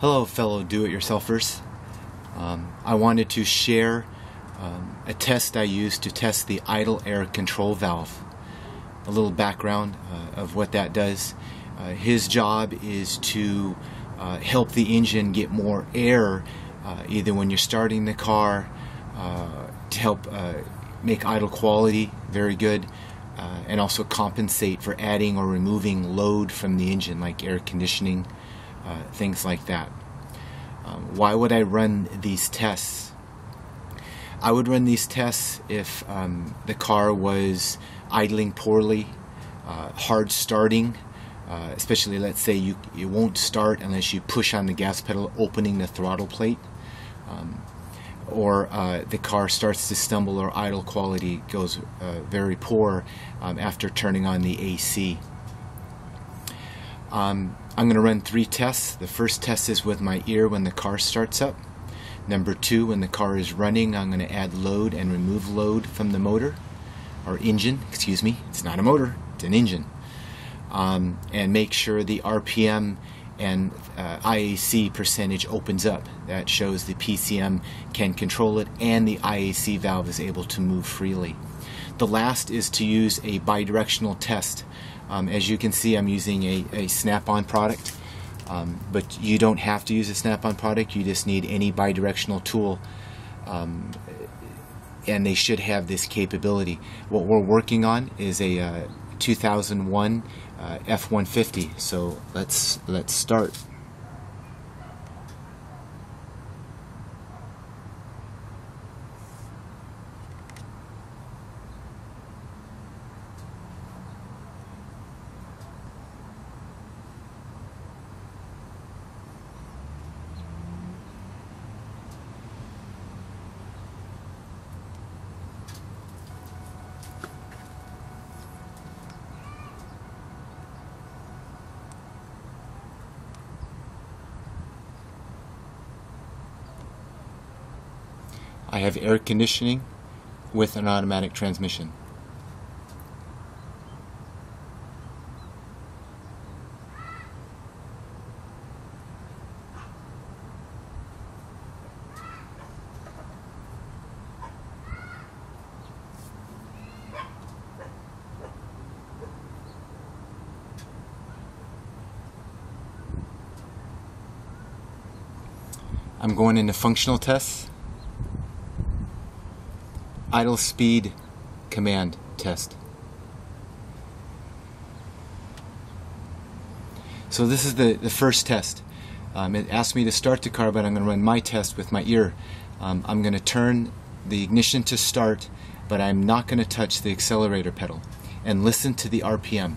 Hello, fellow do-it-yourselfers. Um, I wanted to share um, a test I used to test the idle air control valve. A little background uh, of what that does. Uh, his job is to uh, help the engine get more air, uh, either when you're starting the car, uh, to help uh, make idle quality very good, and also compensate for adding or removing load from the engine, like air conditioning uh, things like that. Um, why would I run these tests? I would run these tests if um, the car was idling poorly, uh, hard starting, uh, especially let's say you, you won't start unless you push on the gas pedal, opening the throttle plate. Um, or uh, the car starts to stumble or idle quality goes uh, very poor um, after turning on the AC. Um, I'm going to run three tests. The first test is with my ear when the car starts up. Number two, when the car is running, I'm going to add load and remove load from the motor, or engine, excuse me. It's not a motor, it's an engine. Um, and make sure the RPM and uh, IAC percentage opens up. That shows the PCM can control it and the IAC valve is able to move freely. The last is to use a bidirectional test. Um, as you can see, I'm using a, a Snap-on product, um, but you don't have to use a Snap-on product. You just need any bidirectional tool, um, and they should have this capability. What we're working on is a uh, 2001 uh, F-150. So let's let's start. I have air conditioning with an automatic transmission. I'm going into functional tests idle speed command test. So this is the, the first test. Um, it asked me to start the car, but I'm going to run my test with my ear. Um, I'm going to turn the ignition to start, but I'm not going to touch the accelerator pedal. And listen to the RPM.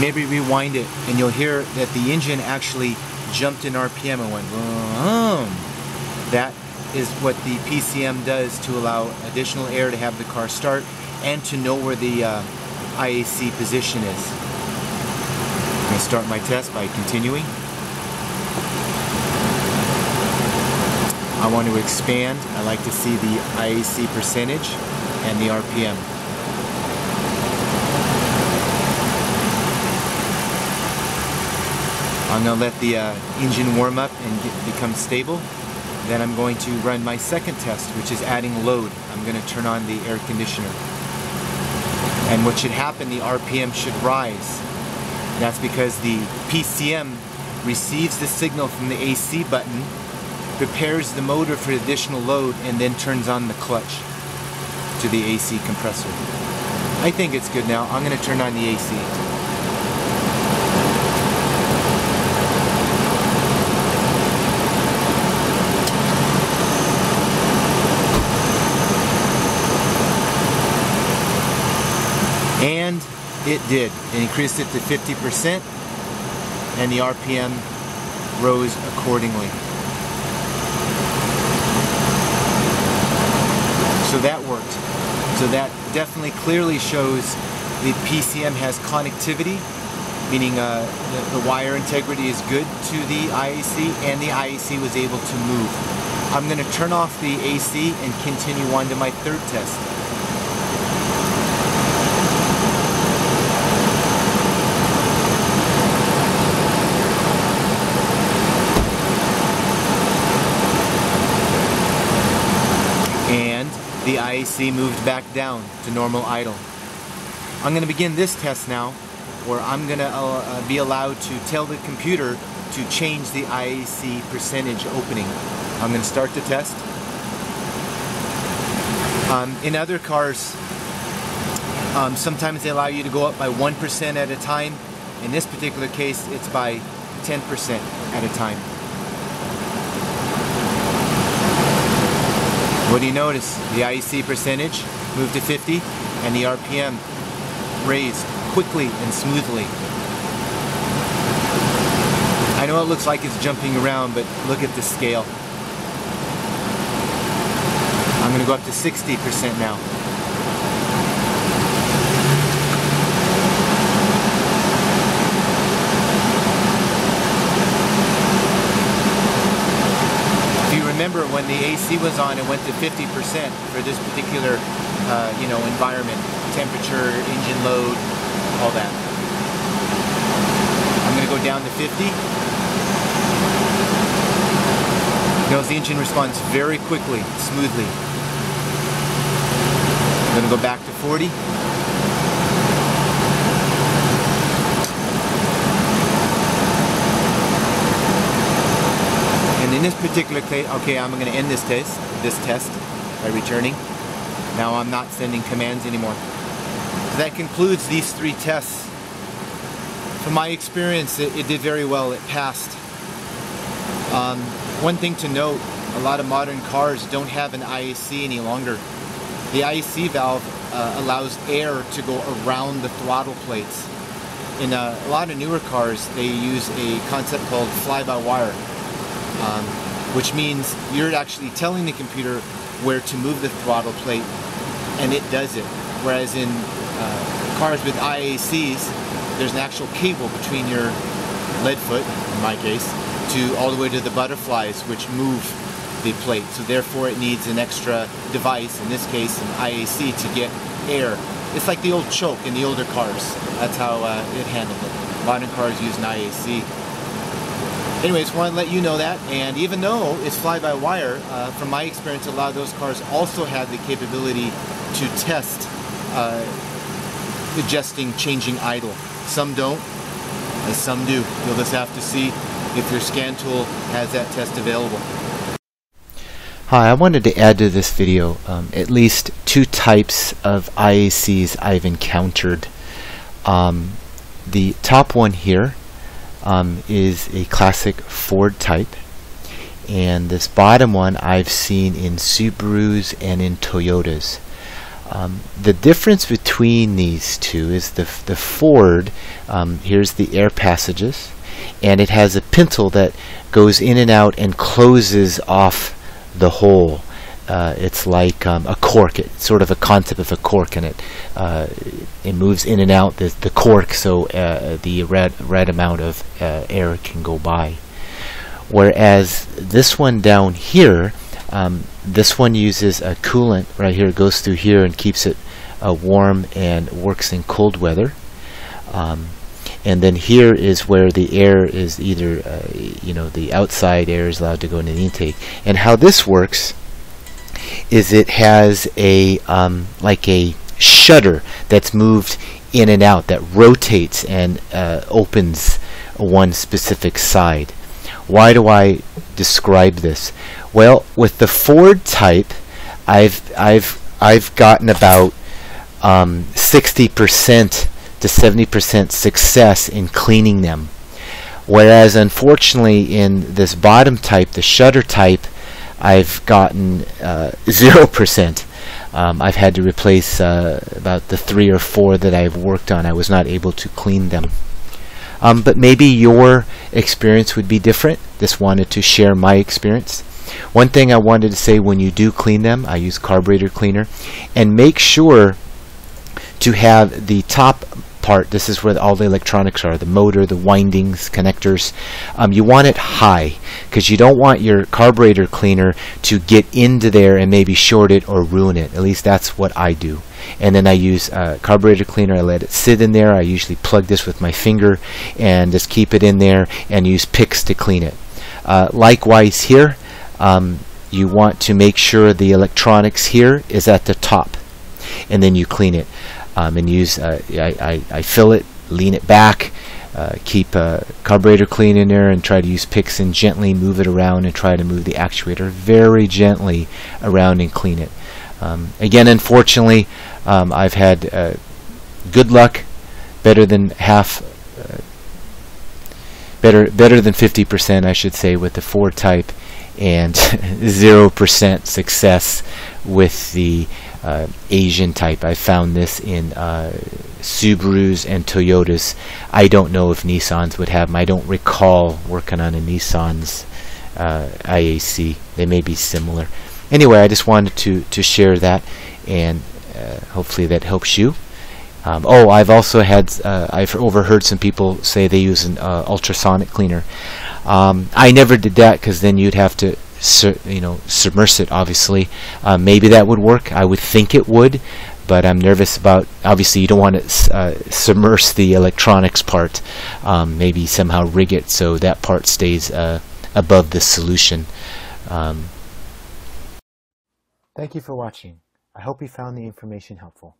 Maybe rewind it and you'll hear that the engine actually jumped in RPM and went boom. That is what the PCM does to allow additional air to have the car start and to know where the uh, IAC position is. I'm going to start my test by continuing. I want to expand. I like to see the IAC percentage and the RPM. I'm going to let the uh, engine warm up and get, become stable. Then I'm going to run my second test, which is adding load. I'm going to turn on the air conditioner. And what should happen, the RPM should rise. That's because the PCM receives the signal from the AC button, prepares the motor for additional load, and then turns on the clutch to the AC compressor. I think it's good now. I'm going to turn on the AC. And it did. It increased it to 50% and the RPM rose accordingly. So that worked. So that definitely clearly shows the PCM has connectivity, meaning uh, the, the wire integrity is good to the IAC and the IAC was able to move. I'm going to turn off the AC and continue on to my third test. And IAC moved back down to normal idle. I'm going to begin this test now where I'm going to uh, be allowed to tell the computer to change the IAC percentage opening. I'm going to start the test. Um, in other cars, um, sometimes they allow you to go up by 1% at a time. In this particular case, it's by 10% at a time. What do you notice? The IAC percentage moved to 50 and the RPM raised quickly and smoothly. I know it looks like it's jumping around, but look at the scale. I'm going to go up to 60% now. Remember when the AC was on, it went to 50% for this particular, uh, you know, environment, temperature, engine load, all that. I'm going to go down to 50. Notice the engine responds very quickly, smoothly. I'm going to go back to 40. In this particular case, okay, I'm going to end this test, this test by returning. Now I'm not sending commands anymore So that concludes these three tests. From my experience, it, it did very well. It passed. Um, one thing to note, a lot of modern cars don't have an IAC any longer. The IAC valve uh, allows air to go around the throttle plates. In a, a, lot of newer cars, they use a concept called fly-by-wire, um, which means you're actually telling the computer where to move the throttle plate, and it does it. Whereas in uh, cars with IACs, there's an actual cable between your lead foot, in my case, to all the way to the butterflies which move the plate. So therefore it needs an extra device, in this case an IAC, to get air. It's like the old choke in the older cars. That's how uh, it handled it. Modern cars use an IAC. Anyways, want to let you know that, and even though it's fly-by-wire, uh, from my experience, a lot of those cars also have the capability to test uh, adjusting, changing idle. Some don't, and some do. You'll just have to see if your scan tool has that test available. Hi, I wanted to add to this video um, at least two types of IACs I've encountered. Um, the top one here um, is a classic Ford type and this bottom one I've seen in Subarus and in Toyotas. Um, the difference between these two is the, the Ford, um, here's the air passages, and it has a pintle that goes in and out and closes off the hole. Uh, it's like um, a cork, it's sort of a concept of a cork, and it uh, it moves in and out the, the cork so uh, the red, red amount of uh, air can go by. Whereas this one down here, um, this one uses a coolant right here. It goes through here and keeps it uh, warm and works in cold weather. Um, and then here is where the air is either, uh, you know, the outside air is allowed to go into the intake. And how this works is it has a um, like a shutter that's moved in and out that rotates and uh, opens one specific side. Why do I describe this? Well, with the Ford type, I've I've I've gotten about um, 60% to 70% success in cleaning them. Whereas unfortunately in this bottom type, the shutter type, I've gotten uh, 0%. Um, I've had to replace uh, about the three or four that I've worked on. I was not able to clean them. Um, but maybe your experience would be different. Just wanted to share my experience. One thing I wanted to say when you do clean them, I use carburetor cleaner, and make sure to have the top part. This is where all the electronics are, the motor, the windings, connectors. Um, you want it high because you don't want your carburetor cleaner to get into there and maybe short it or ruin it. At least that's what I do. And then I use uh, carburetor cleaner. I let it sit in there. I usually plug this with my finger and just keep it in there and use picks to clean it. Uh, likewise here, um, you want to make sure the electronics here is at the top and then you clean it um, and use uh, I, I, I, fill it lean it back uh, keep uh, carburetor clean in there and try to use picks and gently move it around and try to move the actuator very gently around and clean it. Um, again unfortunately um, I've had uh, good luck better than half uh, better better than 50% I should say with the Ford type and 0% success with the uh, Asian type. I found this in uh, Subarus and Toyotas. I don't know if Nissans would have them. I don't recall working on a Nissan's uh, IAC. They may be similar. Anyway, I just wanted to, to share that, and uh, hopefully that helps you. Um, oh, I've also had, uh, I've overheard some people say they use an ultrasonic cleaner. Um, I never did that because then you'd have to, you know, submerge it. Obviously, uh, maybe that would work. I would think it would, but I'm nervous about. Obviously, you don't want to uh, submerge the electronics part. Um, maybe somehow rig it so that part stays uh, above the solution. Um, Thank you for watching. I hope you found the information helpful.